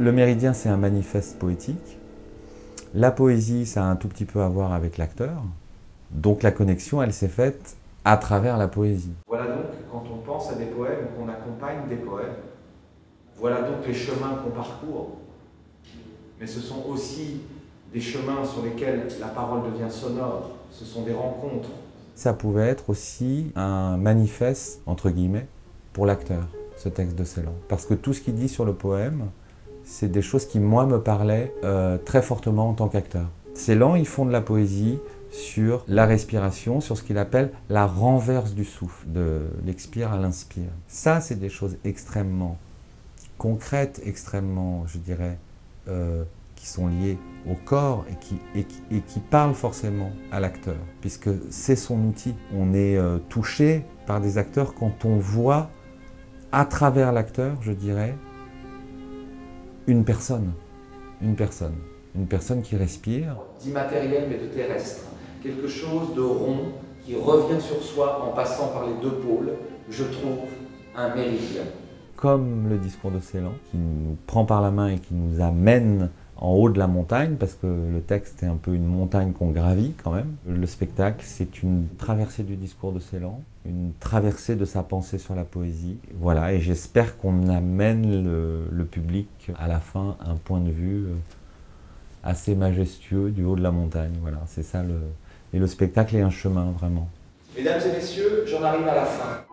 Le méridien, c'est un manifeste poétique. La poésie, ça a un tout petit peu à voir avec l'acteur. Donc la connexion, elle s'est faite à travers la poésie. Voilà donc, quand on pense à des poèmes, qu'on accompagne des poèmes, voilà donc les chemins qu'on parcourt. Mais ce sont aussi des chemins sur lesquels la parole devient sonore, ce sont des rencontres. Ça pouvait être aussi un manifeste, entre guillemets, pour l'acteur, ce texte de Ceylan. Parce que tout ce qu'il dit sur le poème, c'est des choses qui, moi, me parlaient euh, très fortement en tant qu'acteur. Ceylan, ils font de la poésie sur la respiration, sur ce qu'il appelle la renverse du souffle, de l'expire à l'inspire. Ça, c'est des choses extrêmement concrètes, extrêmement, je dirais, euh, qui sont liées au corps et qui, et parlent forcément à l'acteur, puisque c'est son outil. On est euh, touché par des acteurs quand on voit à travers l'acteur, je dirais, une personne. Une personne. Une personne qui respire. D'immatériel mais de terrestre. Quelque chose de rond qui revient sur soi en passant par les deux pôles. Je trouve un méridien. Comme le discours de Célan, qui nous prend par la main et qui nous amène en haut de la montagne, parce que le texte est un peu une montagne qu'on gravit quand même. Le spectacle, c'est une traversée du discours de Célan, une traversée de sa pensée sur la poésie. Voilà, et j'espère qu'on amène le, public à la fin un point de vue euh, assez majestueux du haut de la montagne. Voilà, c'est ça le. Et le spectacle est un chemin, vraiment. Mesdames et messieurs, j'en arrive à la fin.